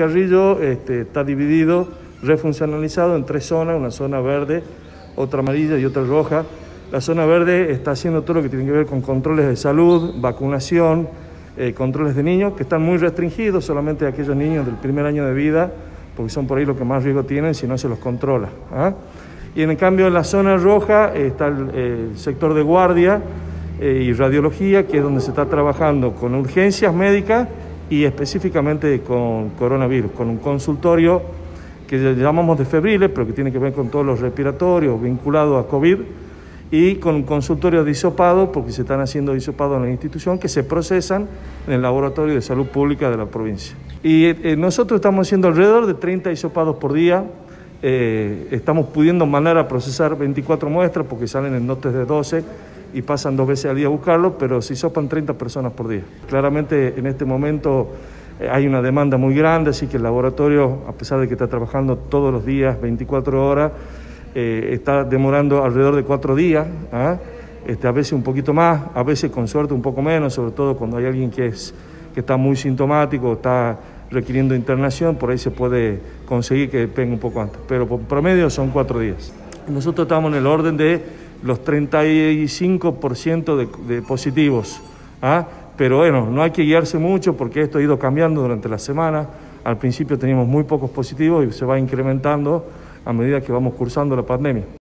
Carrillo este, está dividido, refuncionalizado en tres zonas, una zona verde, otra amarilla y otra roja. La zona verde está haciendo todo lo que tiene que ver con controles de salud, vacunación, eh, controles de niños, que están muy restringidos, solamente aquellos niños del primer año de vida, porque son por ahí los que más riesgo tienen si no se los controla. ¿ah? Y en cambio en la zona roja está el, sector de guardia eh, y radiología, que es donde se está trabajando con urgencias médicas y específicamente con coronavirus, con un consultorio que llamamos de febriles, pero que tiene que ver con todos los respiratorios vinculados a COVID, y con un consultorio de hisopado, porque se están haciendo hisopados en la institución, que se procesan en el Laboratorio de Salud Pública de la provincia. Y eh, nosotros estamos haciendo alrededor de 30 hisopados por día, eh, estamos pudiendo mandar a procesar 24 muestras, porque salen en notes de 12, y pasan dos veces al día a buscarlo, pero se hisopan 30 personas por día. Claramente en este momento eh, hay una demanda muy grande, así que el laboratorio, a pesar de que está trabajando todos los días, 24 horas, eh, está demorando alrededor de cuatro días, ¿ah? este, a veces un poquito más, a veces con suerte un poco menos, sobre todo cuando hay alguien que, es, que está muy sintomático, está requiriendo internación, por ahí se puede conseguir que venga un poco antes, pero por promedio son cuatro días. Nosotros estamos en el orden de los 35% de, de positivos. ¿ah? Pero bueno, no hay que guiarse mucho porque esto ha ido cambiando durante la semana. Al principio teníamos muy pocos positivos y se va incrementando a medida que vamos cursando la pandemia.